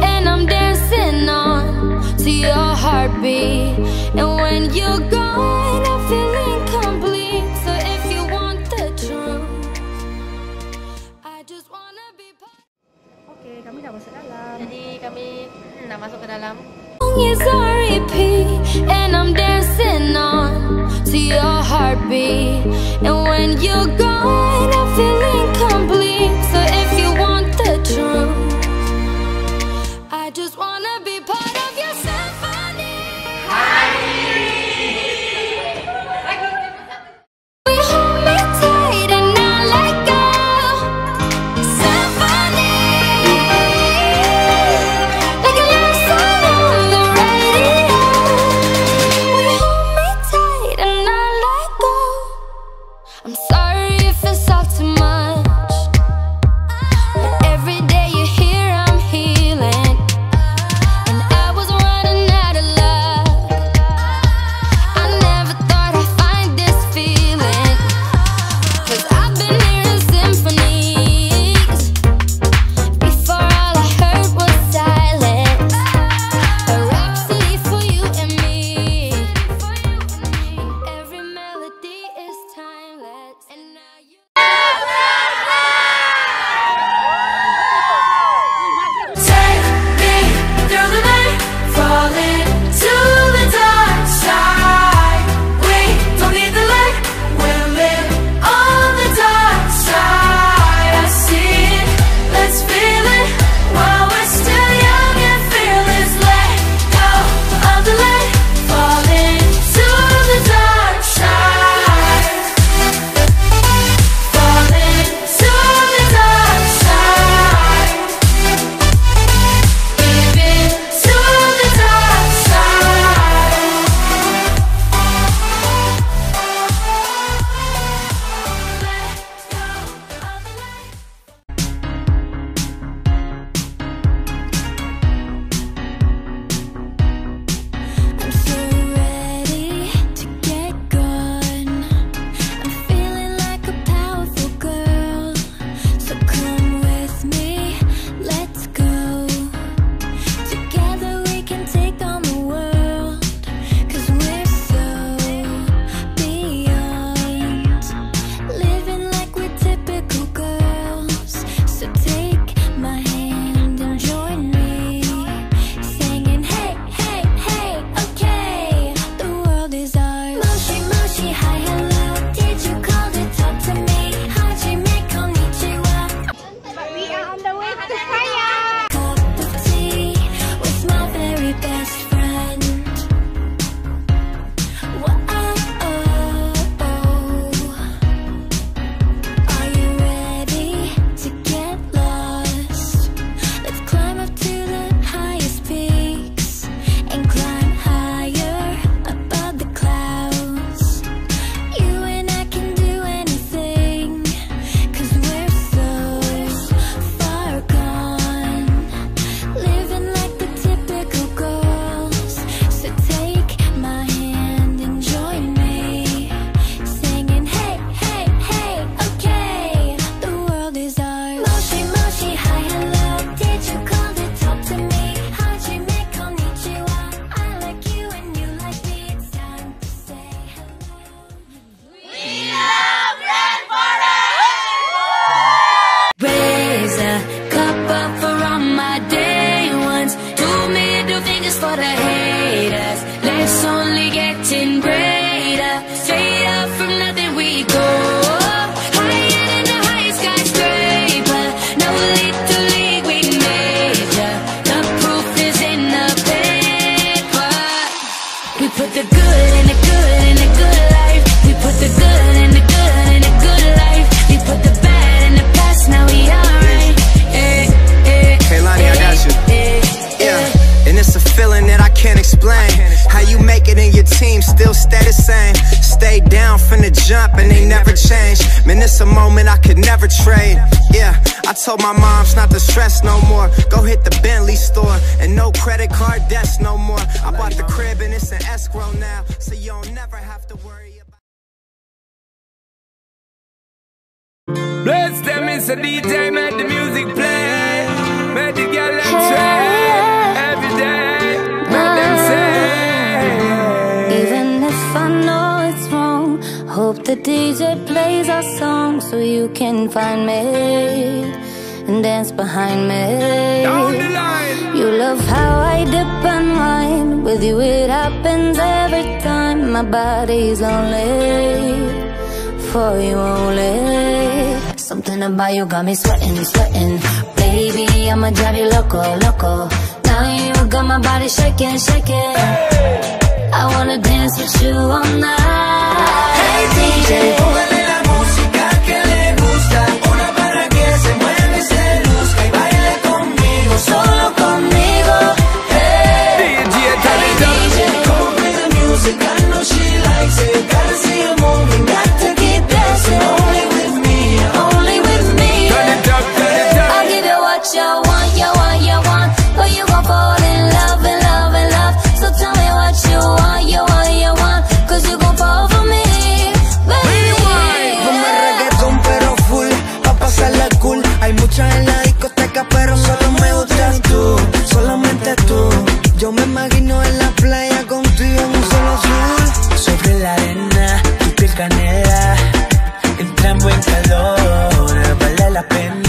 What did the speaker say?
and I'm dancing on to your heartbeat. And when you're gone, I. So if you want the truth, I just wanna be. Okay, kami dah masuk dalam. Jadi kami masuk ke dalam. And I'm dancing on to your heartbeat. And when you're gone. and it's a feeling that i can't explain. How you make it in your team still stay the same. Stay down from the jump and they never change. Man, it's a moment I could never trade. Yeah, I told my moms not to stress no more. Go hit the Bentley store and no credit card debts no more. I bought the crib and it's an escrow now So you don't never have to worry Bless them, it's a DJ, make the music play. Make the girl them. Every day, make them say. Even if I know it's wrong, hope the DJ plays our song so you can find me and dance behind me. Down the line. You love how I dip and wine. With you, it happens every time. My body's only for you only. Something about you got me sweating, sweating. Baby, I'ma drive you loco, loco. Now you got my body shaking, shaking. I wanna dance with you all night. Hey DJ, happen